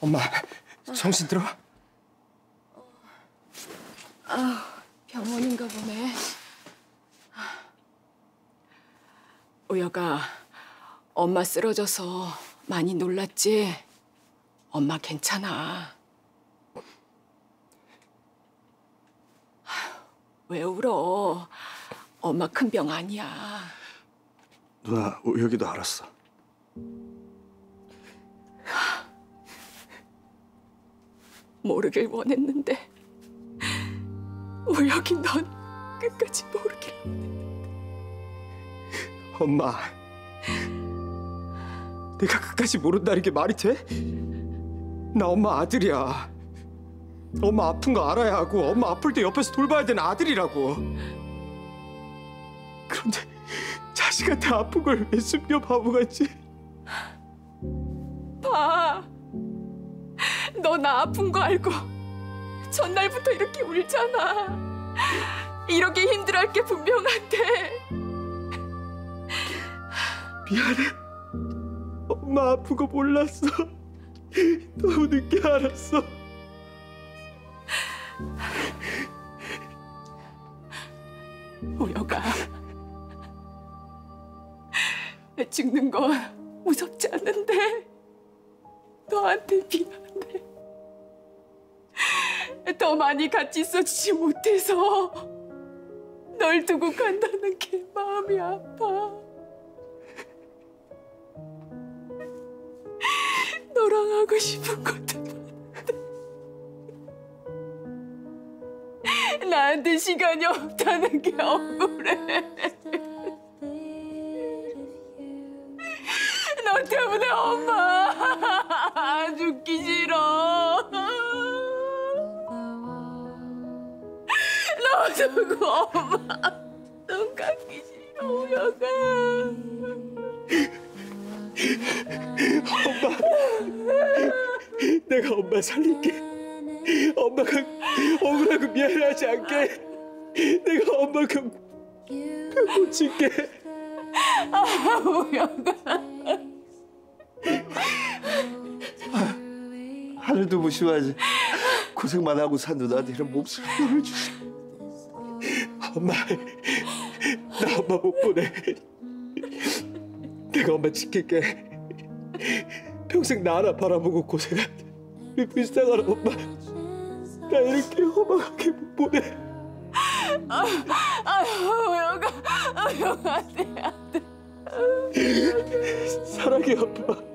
엄마, 정신 들어? 병원인가 보네. 우여가 엄마 쓰러져서 많이 놀랐지? 엄마 괜찮아. 왜 울어? 엄마 큰 병 아니야. 누나, 여기도 알았어. 모르길 원했는데 우혁이 넌 끝까지 모르길 엄마, 내가 끝까지 모른다는 게 말이 돼? 나 엄마 아들이야. 엄마 아픈 거 알아야 하고 엄마 아플 때 옆에서 돌봐야 되는 아들이라고. 그런데 자식한테 아픈 걸 왜 숨겨 바보같이? 너 나 아픈 거 알고 전날부터 이렇게 울잖아. 이렇게 힘들어할 게 분명한데. 미안해. 엄마 아픈 거 몰랐어. 너무 늦게 알았어. 우여가 죽는 건 무섭지 않은데 너한테 미안해. 더 많이 같이 있어주지 못해서 널 두고 간다는 게 마음이 아파. 너랑 하고 싶은 것도 많은데 나한테 시간이 없다는 게 억울해. 너 때문에 엄마 너 두고 엄마 눈 감기 싫어 우여가. 내가 엄마 살릴게. 엄마가 억울하고 미안하지 않게. 내가 엄마 그, 그 고칠게. 우여가. 하늘도 무심하지 고생만 하고 산 누나한테 이런 몹쓸 병을 주시 엄마, 나 엄마 못 보내. 내가 엄마 지킬게. 평생 나 하나 바라보고 고생한 우리 불쌍한 엄마. 나 이렇게 허망하게 못 보내. 아유 우여가 우여가 내 아들. 사랑해 엄마.